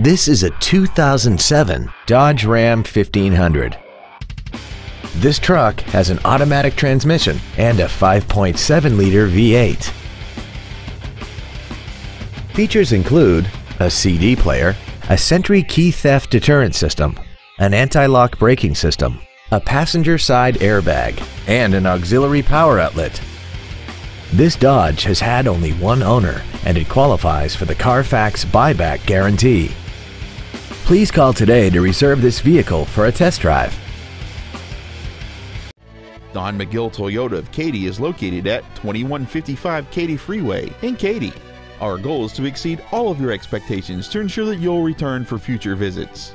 This is a 2007 Dodge Ram 1500. This truck has an automatic transmission and a 5.7-liter V8. Features include a CD player, a Sentry key theft deterrent system, an anti-lock braking system, a passenger side airbag, and an auxiliary power outlet. This Dodge has had only one owner and it qualifies for the Carfax buyback guarantee. Please call today to reserve this vehicle for a test drive. Don McGill Toyota of Katy is located at 2155 Katy Freeway in Katy. Our goal is to exceed all of your expectations to ensure that you'll return for future visits.